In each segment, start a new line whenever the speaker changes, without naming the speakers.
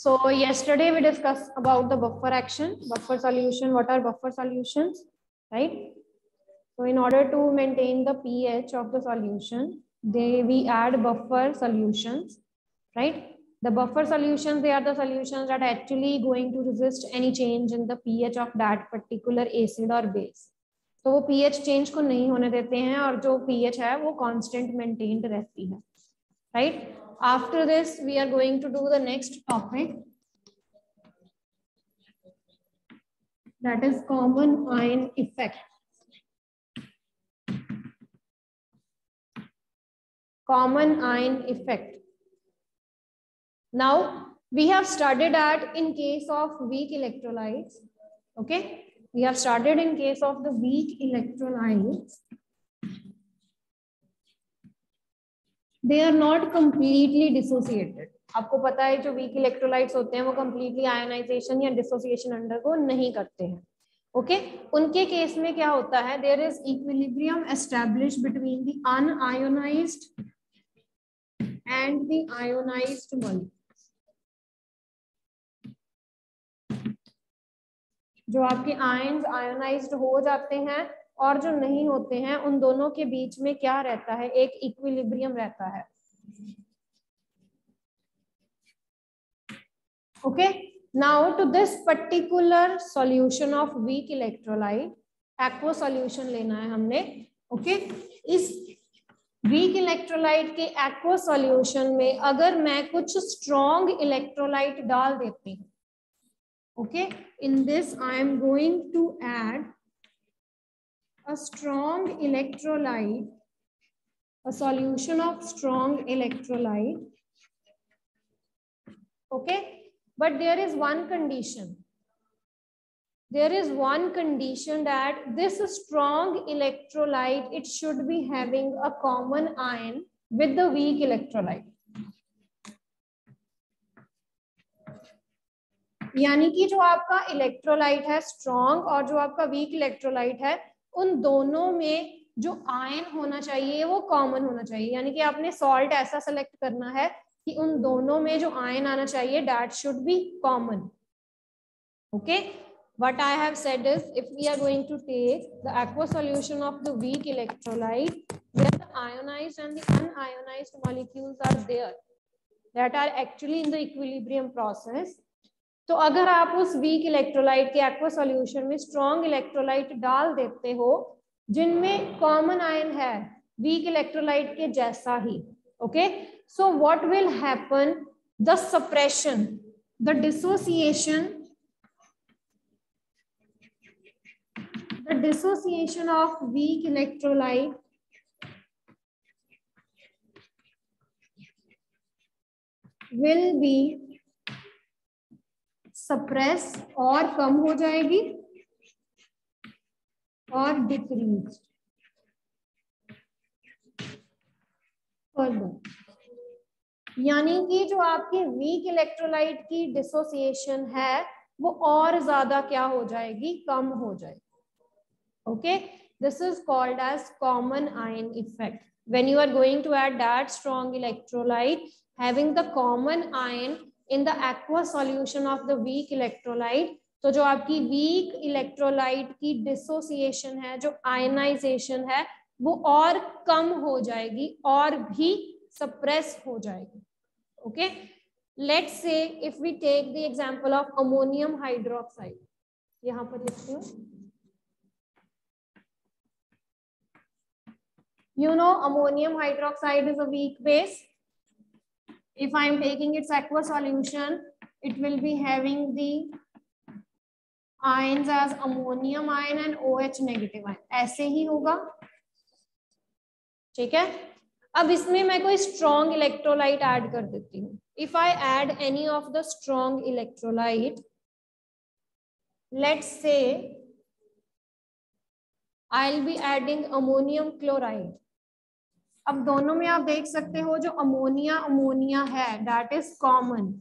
So yesterday we discussed about the buffer action, buffer solution. What are buffer solutions, right? So in order to maintain the pH of the solution, they we add buffer solutions, right? The buffer solutions, they are the solutions that are actually going to resist any change in the pH of that particular acid or base. तो वो pH change को नहीं होने देते हैं और जो pH है वो constant maintained रहती है right after this we are going to do the next topic that is common ion effect common ion effect now we have started that in case of weak electrolytes. Okay, we have started in case of the weak electrolytes. They are not completely dissociated आपको पता है जो weak electrolytes होते हैं, वो completely ionization या dissociation undergo नहीं करते हैं। Okay okay? उनके केस में क्या होता है? There is equilibrium establish between the unionized and the ionized molecule जो आपके आयन्स आयोनाइज्ड हो जाते हैं और जो नहीं होते हैं, उन दोनों के बीच में क्या रहता है? एक इक्विलिब्रियम रहता है। Okay now to this particular solution of weak electrolyte aqua solution लेना है हमने। Okay okay? इस वीक इलेक्ट्रोलाइट के एक्वा सॉल्यूशन में अगर मैं कुछ स्ट्रॉन्ग इलेक्ट्रोलाइट डाल देती हूँ, okay? In this, i am going to add a strong electrolyte a solution of strong electrolyte okay but there is one condition there is one condition that this strong electrolyte it should be having a common ion with the weak electrolyte यानी कि जो आपका electrolyte है strong और जो आपका weak electrolyte है उन दोनों में जो आयन होना चाहिए, वो कॉमन होना चाहिए। यानी कि आपने सॉल्ट ऐसा सेलेक्ट करना है कि उन दोनों में जो आयन आना चाहिए that should be common okay what I have said is if we are going to take the aqua solution of the weak electrolyte where the ionize and the unionize molecules are there that are actually in the equilibrium process तो अगर आप उस weak electrolyte के aqua solution में strong electrolyte डाल देते हो, जिनमें कॉमन आयन है वीक इलेक्ट्रोलाइट के जैसा ही okay so what will happen the suppression the dissociation the dissociation of weak electrolyte will be suppress और कम हो जाएगी और डिक्रीज यानी कि जो आपकी वीक इलेक्ट्रोलाइट की डिसोसिएशन है, वो और ज़्यादा क्या हो जाएगी? कम हो जाएगी. Okay this is called as common ion effect when you are going to add that strong electrolyte, having the common ion in the aqua solution of the weak electrolyte तो जो आपकी वीक इलेक्ट्रोलाइट की dissociation है, जो ionization है, वो और कम हो जाएगी, और भी सप्रेस हो जाएगी। Okay let's say if we take the example of ammonium hydroxide यहाँ पर लिखती हूँ। You know, ammonium hydroxide is a weak base. If I am taking its aqua solution, it will be having the ions as ammonium ion and OH negative ion. ऐसे ही होगा ठीक है अब इसमें मैं कोई स्ट्रॉन्ग इलेक्ट्रोलाइट ऐड कर देती हूँ if I add any of the strong electrolyte let's say I'll be adding ammonium chloride. अब दोनों में आप देख सकते हो जो अमोनिया अमोनिया है that is common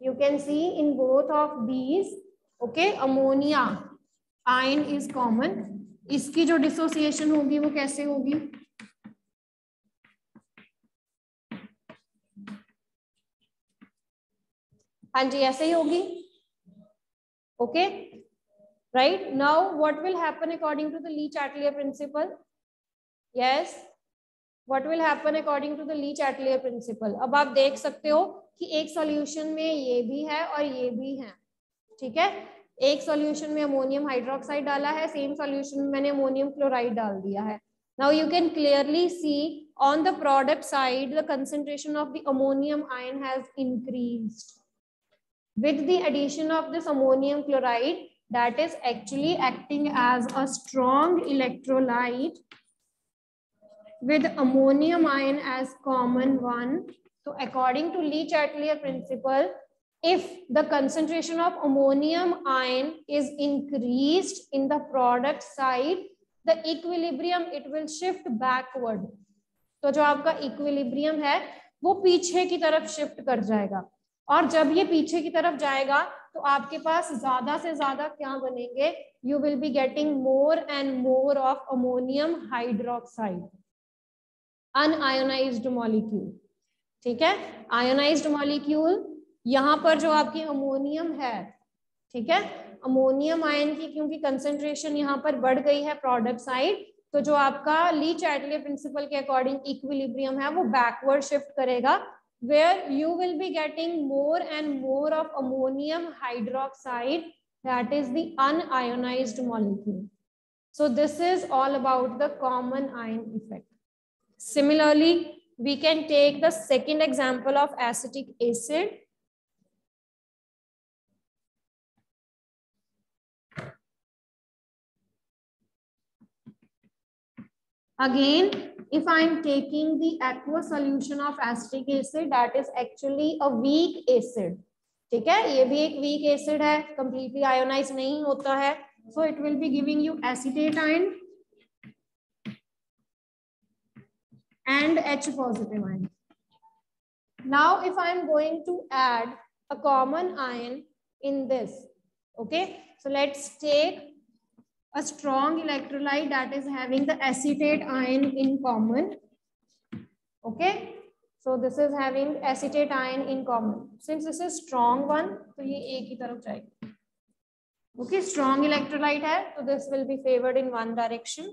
you can see in both of these okay ammonia ion is common इसकी जो डिसोसिएशन होगी वो कैसे होगी? हाँ जी, ऐसे ही होगी। Okay right now what will happen according to the Le Chatelier principle yes what will happen according to the Le Chatelier principle अब आप देख सकते हो कि एक सॉल्यूशन में ये भी है और ये भी है। ठीक है? एक सॉल्यूशन में अमोनियम हाइड्रोक्साइड डाला है सेम सॉल्यूशन में मैंने अमोनियम क्लोराइड डाल दिया है। Now you can clearly see on the product side the concentration of the ammonium ion has increased with the addition of this ammonium chloride, that is actually acting as a strong electrolyte with ammonium ion as common one so according to lee chatelier principle if the concentration of ammonium ion is increased in the product side the equilibrium it will shift backward तो जो आपका equilibrium है वो पीछे की तरफ़ shift कर जाएगा और जब ये पीछे की तरफ़ जाएगा तो आपके पास ज़्यादा से ज़्यादा क्या बनेंगे you will be getting more and more of ammonium hydroxide unionized molecule ठीक है? आयोनाइज्ड मॉलिक्यूल यहाँ पर जो आपकी अमोनियम है, ठीक है? अमोनियम आयन की, क्योंकि कंसेंट्रेशन यहाँ पर बढ़ गई है प्रोडक्ट साइड तो जो आपका ली चैटलियर प्रिंसिपल के अकॉर्डिंग इक्विलिब्रियम है, वो बैकवर्ड शिफ्ट करेगा where you will be getting more and more of ammonium hydroxide that is the unionized molecule so this is all about the common ion effect. Similarly we can take the second example of acetic acid Again, if I'm taking the aqueous solution of acetic acid, that is actually a weak acid. ठीक है ये भी एक weak acid है completely ionized नहीं होता है so it will be giving you acetate ion and H positive ion. Now, if I'm going to add a common ion in this, okay, so let's take a strong electrolyte that is having the acetate ion in common. Okay, so this is having acetate ion in common. Since this is strong one, so ये एक ही तरफ जाएगी. Okay, strong electrolyte है, so this will be favored in one direction.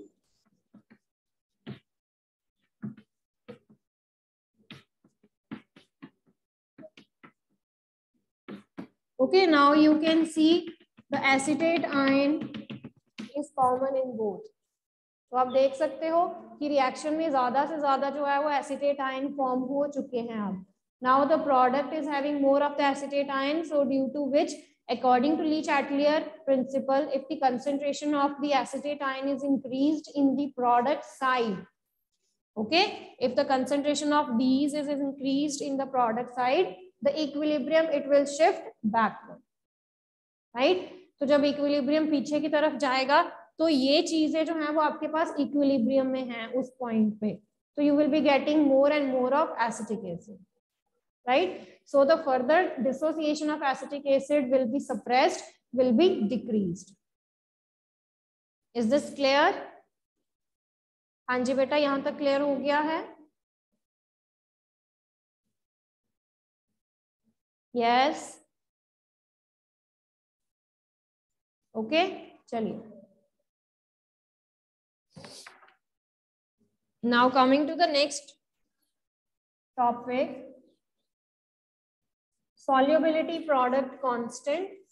okay, now you can see the acetate ion is common in both. तो आप देख सकते हो कि रिएक्शन में ज़्यादा से ज़्यादा जो है वो एसिटेट आयन फॉर्म हो चुके हैं अब। Now the product is having more of the acetate ion so due to which according to Le Chatelier principle if the concentration of the acetate ion is increase in the product side okay if the concentration of these is increase in the product side the equilibrium it will shift backward, right? तो जब equilibrium पीछे की तरफ़ जाएगा तो ये चीज़ें जो है वो आपके पास इक्विलिब्रियम में है उस पॉइंट पे तो you will be getting more and more of acetic acid right so the further dissociation of acetic acid will be suppressed will be decreased is this clear हाँ जी बेटा यहाँ तक क्लियर हो गया है यस ओके चलिए। Now coming to the next topic solubility product constant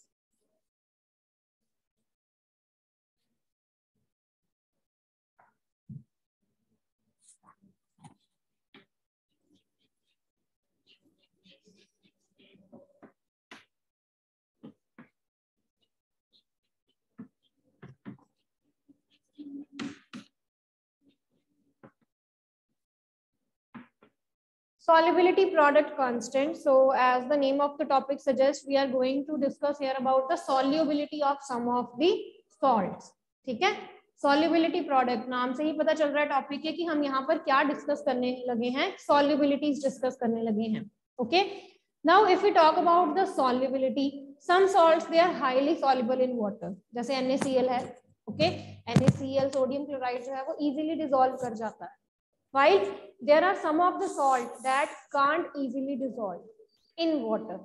Solubility product constant. So as the name of the topic suggests, we are going to discuss here about the solubility of some of the salts. ठीक है solubility product नाम से ही पता चल रहा है topic है कि हम यहाँ पर क्या डिस्कस करने लगे हैं solubilities डिस्कस करने लगे हैं okay now if we talk about the solubility some salts they are highly soluble in water जैसे NaCl है okay NaCl sodium chloride जो है वो easily dissolve कर जाता है While there are some of the salt that can't easily dissolve in water.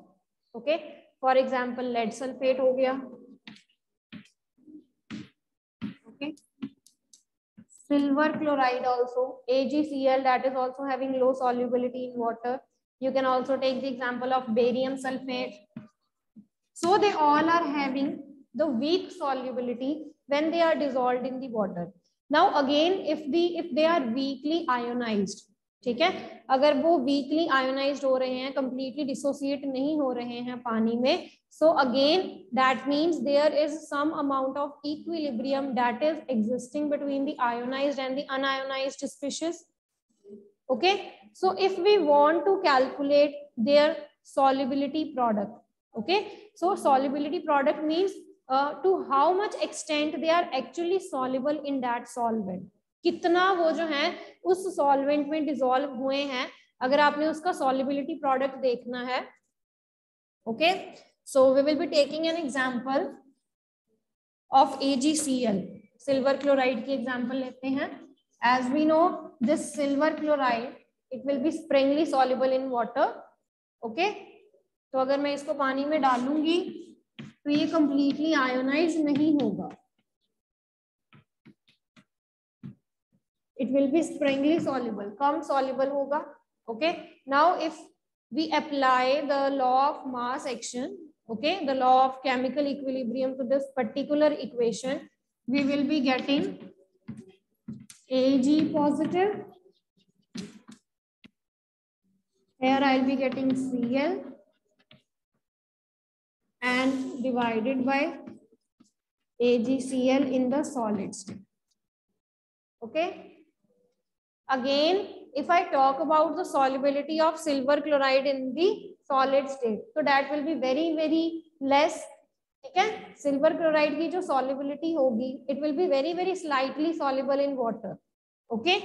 Okay. For example, lead sulfate ho gaya. Okay. Silver chloride also, AgCl that is also having low solubility in water. You can also take the example of barium sulfate. So they all are having the weak solubility when they are dissolved in the water. Now again if the if they are weakly ionize ठीक है? अगर वो weekly ionise हो रहे हैं completely dissociate नहीं हो रहे हैं पानी में so again that means there is some amount of equilibrium that is existing between the ionize and the unionize species okay so if we want to calculate their solubility product okay so solubility product means uh, to how much extent they are actually soluble in that solvent? कितना वो जो है उस solvent में dissolve हुए हैं? अगर आपने उसका सॉलिबिलिटी प्रोडक्ट देखना है okay so we will be taking an example of AgCl silver chloride की एग्जांपल लेते हैं. As we know this silver chloride it will be sparingly soluble in water okay तो अगर मैं इसको पानी में डालूँगी तो ये कंप्लीटली आयोनाइज नहीं होगा it will be springly soluble come soluble hoga okay now if we apply the law of mass action okay the law of chemical equilibrium to this particular equation we will be getting ag positive here i'll be getting cl and divided by agcl in the solid state okay Again, if I talk about the solubility of silver chloride in the solid state, so that will be very, very less. ठीक है silver chloride की जो solubility होगी it will be very very slightly soluble in water okay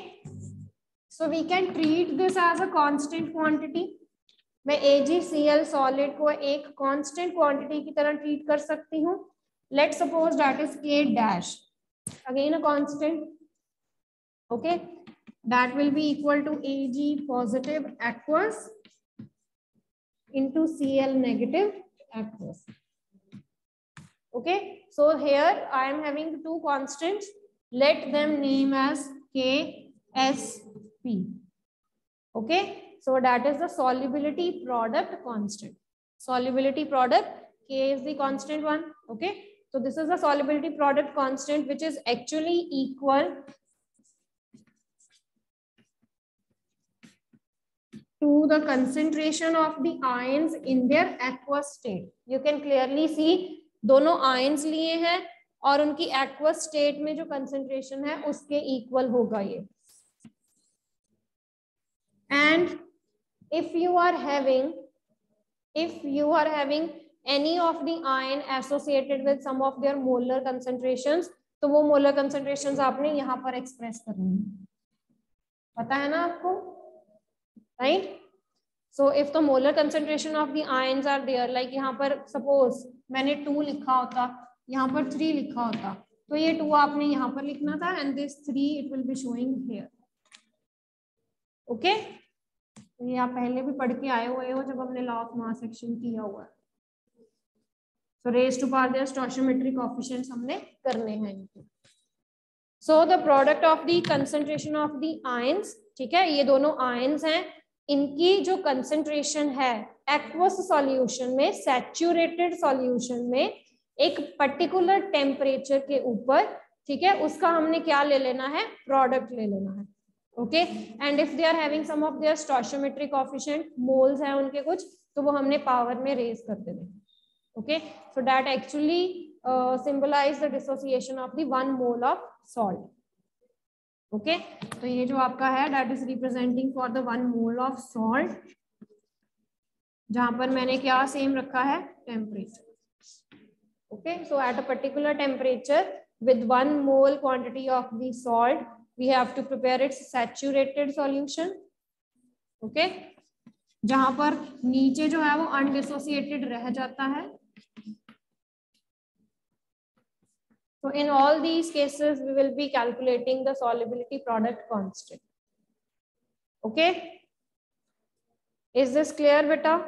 so we can treat this as a constant quantity मैं ए solid को एक constant quantity की तरह ट्रीट कर सकती हूँ। Let suppose that is K dash again uh okay that will be equal to A positive aqueous into C negative aqueous okay so here I am having two constant let them name as K S P okay? So that is the solubility product constant. Solubility product, K is the constant one. Okay, so this is the solubility product constant which is actually equal to the concentration of the ions in their aqueous state. You can clearly see दोनों ions लिए हैं और उनकी aqueous state में जो concentration है उसके equal होगा ये. And if you are having, if you are having any of the ion associated with some of their molar concentrations, तो वो molar concentrations आपने यहाँ पर express करनी है. पता है ना आपको? right so if the molar concentration of the ions are there like यहाँ पर suppose मैंने टू लिखा होता यहाँ पर थ्री लिखा होता तो ये टू आपने यहाँ पर लिखना था and this three it will be showing here okay ये आप पहले भी पढ़ के आए हुए हो जब हमने लॉ ऑफ़ मास एक्शन किया हुआ है? Raised to power their stoichiometric coefficients हमने करने हैं so, the product of the concentration of the ions, ठीक है, ये दोनों ions हैं, इनकी जो कंसेंट्रेशन है एक्वस सॉल्यूशन में सैचुरेटेड सॉल्यूशन में, एक पर्टिकुलर टेम्परेचर के ऊपर, ठीक है, उसका हमने क्या ले लेना है प्रोडक्ट ले लेना है। Okay and if they are having some of their stoichiometric coefficient moles हैं उनके कुछ तो वो हमने पावर में रेज कर देने। Okay so that actually symbolize the dissociation of the one mole of salt okay तो ये जो आपका है that is representing for the one mole of salt जहाँ पर मैंने क्या सेम रखा है? Temperature okay so at a particular temperature with one mole quantity of the salt we have to prepare its saturated solution okay जहाँ पर नीचे जो है वो अनडिसोसिएटेड रह जाता है So in all these cases, we will be calculating the solubility product constant. Okay. Is this clear, beta?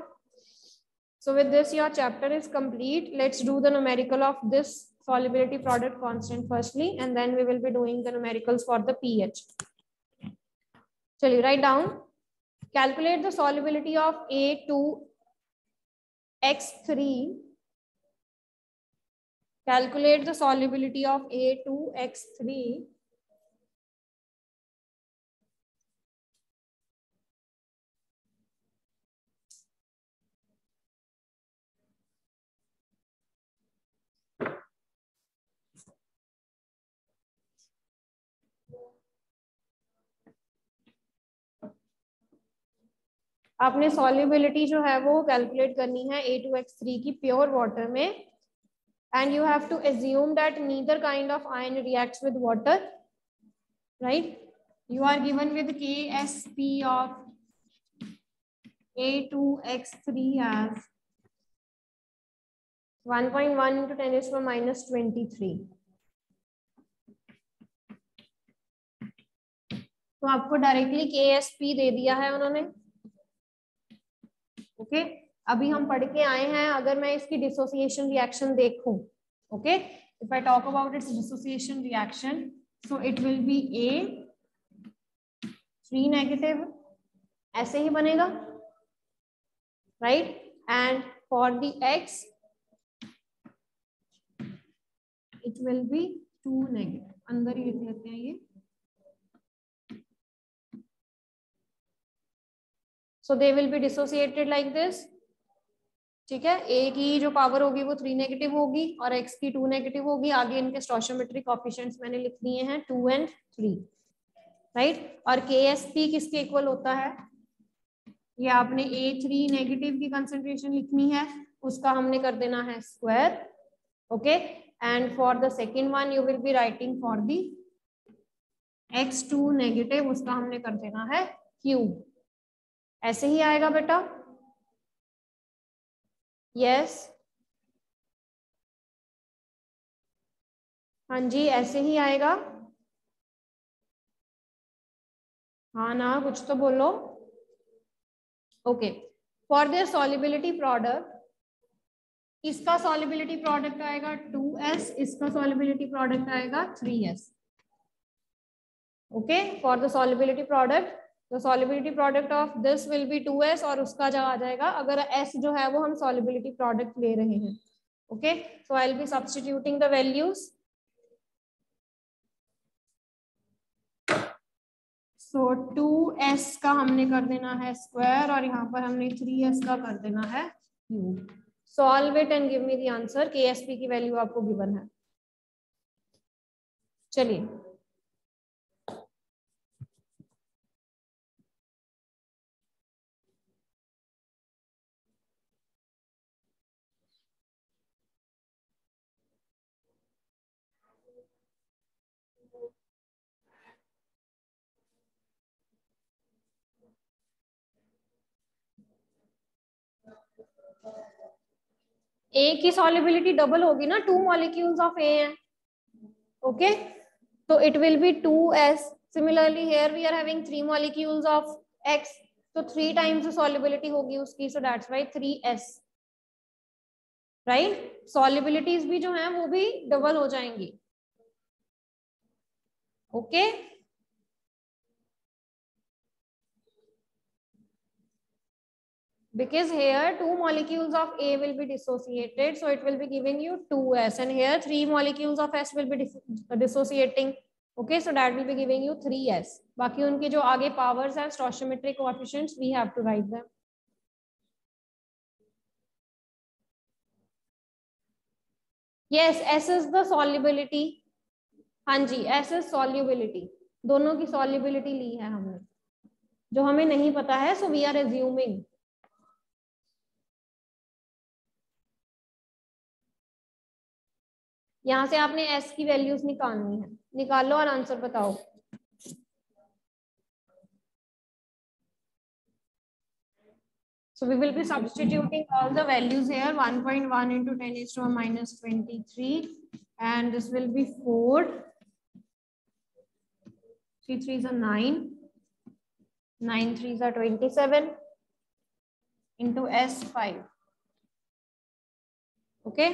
So with this, your chapter is complete. Let's do the numerical of this solubility product constant firstly, and then we will be doing the numericals for the pH. So you write down. Calculate the solubility of A2 X3. Calculate the solubility of A2 X3 आपने solubility जो है वो calculate करनी है A two X three की pure water में and you have to assume that neither kind of ion reacts with water right you are given with KSP of A2X3 as 1.1 into 10 is for minus 23. तो आपको directly K S P दे दिया है उन्होंने okay? अभी हम पढ़ के आए हैं, अगर मैं इसकी डिसोसिएशन रिएक्शन देखूँ, okay? If I talk about its dissociation reaction so it will be A three negative ऐसे ही बनेगा right and for the X it will be two negative अंदर ही लिख लेते हैं ये। So they will be dissociated like this ठीक है? ए की जो पावर होगी वो थ्री नेगेटिव होगी और एक्स की टू नेगेटिव होगी। आगे इनके स्टोशियोमेट्रिक ऑफिशियंट्स मैंने लिख दिए हैं टू एंड थ्री राइट और के एस पी किसके इक्वल होता है? ये आपने ए थ्री नेगेटिव की कंसेंट्रेशन लिखनी है, उसका हमने कर देना है square okay and for the second one you will be writing for the X two negative उसका हमने कर देना है क्यूब ऐसे ही आएगा बेटा? यस हाँ जी, ऐसे ही आएगा? हाँ ना, कुछ तो बोलो। Okay for their solubility product इसका सॉलिबिलिटी प्रोडक्ट आएगा? टू एस इसका सॉलिबिलिटी प्रोडक्ट आएगा? Three S okay for the solubility product तो solubility product of this will be two S और उसका जो आ जाएगा। अगर एस जो है वो हम सॉलिबिलिटी प्रोडक्ट ले रहे हैं। Okay so I will be substituting the values so two S का हमने कर देना है स्क्वायर और यहाँ पर हमने थ्री एस का कर देना है cube solve it and give me the answer K S P की वैल्यू आपको गिवन है। चलिए। ए की सॉलिबिलिटी डबल होगी ना टू मॉलिक्यूल्स ऑफ़ ए हैं। ओके तो it will be two S similarly here we are having three molecules of X तो थ्री टाइम्स सॉलिबिलिटी होगी उसकी so that's why three S right solubilities भी जो हैं, वो भी डबल हो जाएँगी। Okay okay? Because here two molecules of A will be dissociated. So it will be giving you 2S and here three molecules of S will be dissociating. Okay, so that will be giving you 3S. बाकी उनके जो आगे powers हैं stoichiometric coefficients we have to write them. Yes, S is the solubility. हाँ जी, S is solubility. दोनों की solubility ली है हमने जो हमें नहीं पता है so we are assuming यहाँ से आपने एस की वैल्यूज़ निकालनी है निकालो और आंसर बताओ So we will be substituting all the values here 1.1 into 10 is to a minus 23 and this will be 4 3 3s are 9 9 3s are 27 into S5 okay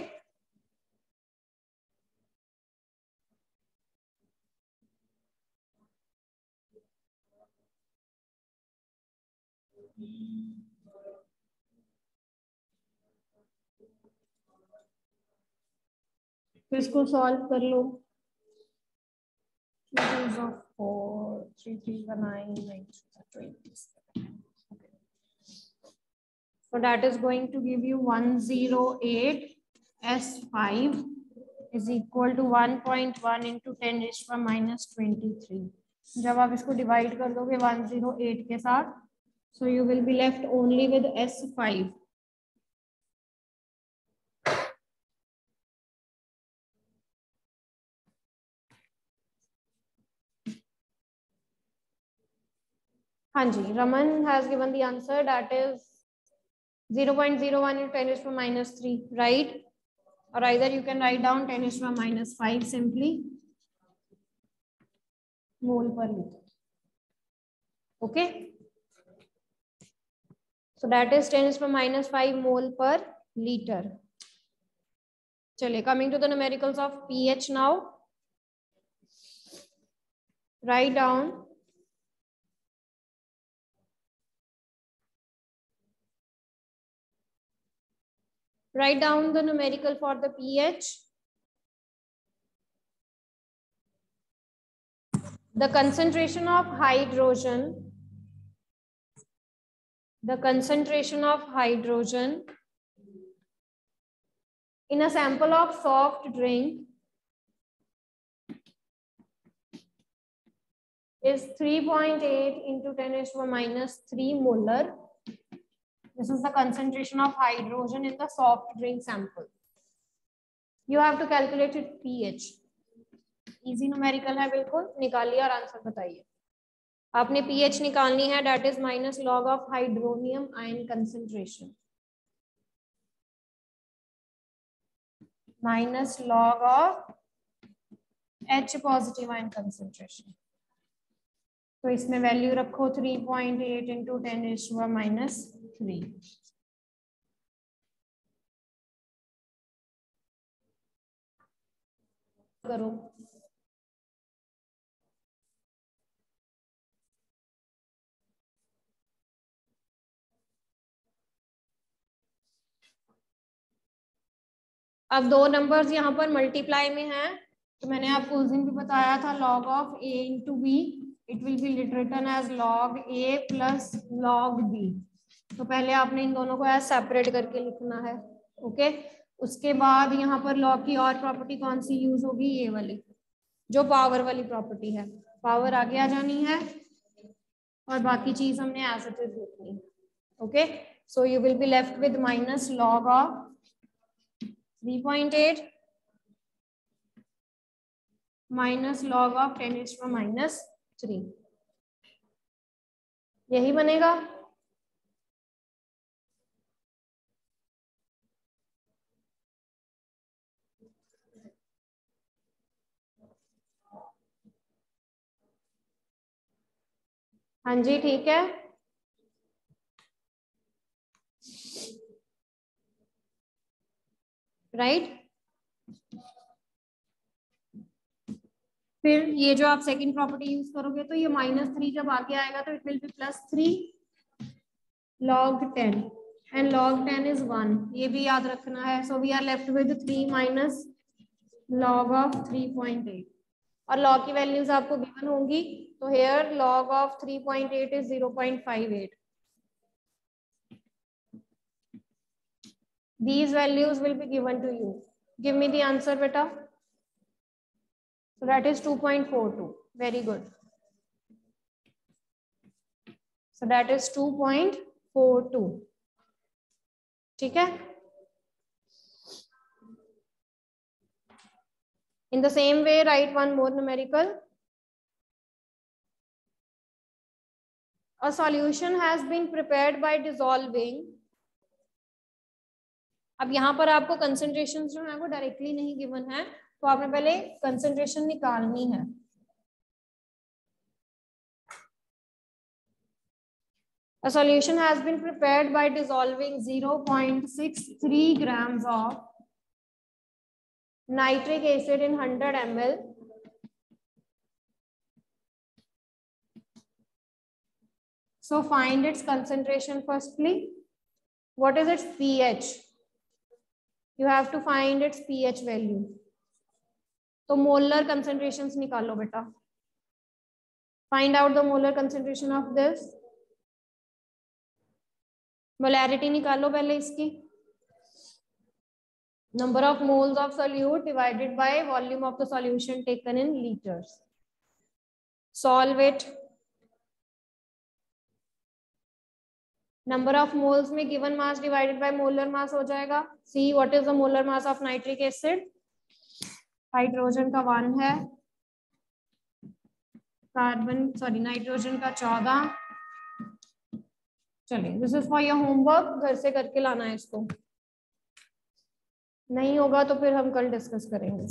फिर इसको सॉल्व कर लो. So that is going to give you 108 S5 is equal to 1.1 into 10 is for minus 23. जब आप इसको divide कर दोगे 108 के साथ So you will be left only with S5. Hanji, Raman has given the answer that is 0 0.01 in 10 is to minus 3, right? Or either you can write down 10 is to minus 5 simply mole per liter. Okay so that is 10 is to minus 5 mole per liter. chale coming to the numericals of pH now. Write down. Write down the numerical for the pH. The concentration of hydrogen, the concentration of hydrogen in a sample of soft drink is 3.8 into 10 is to minus 3 molar This is the concentration of hydrogen in the soft drink sample. You have to calculate it pH. Easy numerical है बिल्कुल निकालिए और answer बताइए आपने pH निकालनी है that is minus log of hydronium ion concentration minus log of H positive ion concentration तो इसमें वैल्यू रखो three point eight into ten इशुआ minus three करो। अब दो नंबर्स यहाँ पर मल्टीप्लाई में हैं। तो मैंने आपको उस दिन भी बताया था log of A into B it will be written as log A plus log B तो पहले आपने इन दोनों को एज सेपरेट करके लिखना है ओके उसके बाद यहाँ पर लॉग की और प्रॉपर्टी कौन सी यूज़ होगी? ये वाली, जो पावर वाली प्रॉपर्टी है। पावर आगे आ जानी है, और बाकी चीज़ हमने इट इज़ लिखनी okay so you will be left with minus log of three point eight minus log of ten is minus three यही बनेगा। हाँ जी, ठीक है। राइट? फिर ये जो आप सेकंड प्रॉपर्टी यूज़ करोगे तो ये माइनस थ्री जब आगे आएगा तो it will be plus three log ten and log ten is one ये भी याद रखना है। So we are left with three minus log of three point eight और लॉग की वैल्यूज़ आपको गिवन होंगी तो here log of three point eight is zero point five eight these values will be given to you give me the answer beta So that is 2.42. Very good. So that is 2.42. ठीक है In the same way, write one more numerical. A solution has been prepared by dissolving. अब यहाँ पर आपको concentration जो है वो directly नहीं गिवन है तो आपने पहले कंसेंट्रेशन निकालनी है A solution has been prepared by dissolving 0.63 grams of nitric acid in 100 ml so find its concentration firstly what is its pH you have to find its pH value तो molar concentration निकालो बेटा। Find out the molar concentration of this molarity निकालो पहले इसकी। Number of moles of solute divided by volume of the solution taken in litres solve it number of moles में given mass divided by molar mass हो जाएगा। See, what is the molar mass of nitric acid? Hydrogen का one है। Carbon sorry nitrogen का चौदह। चलिए this is for your homework घर से करके लाना है इसको। नहीं होगा तो फिर हम कल डिस्कस करेंगे।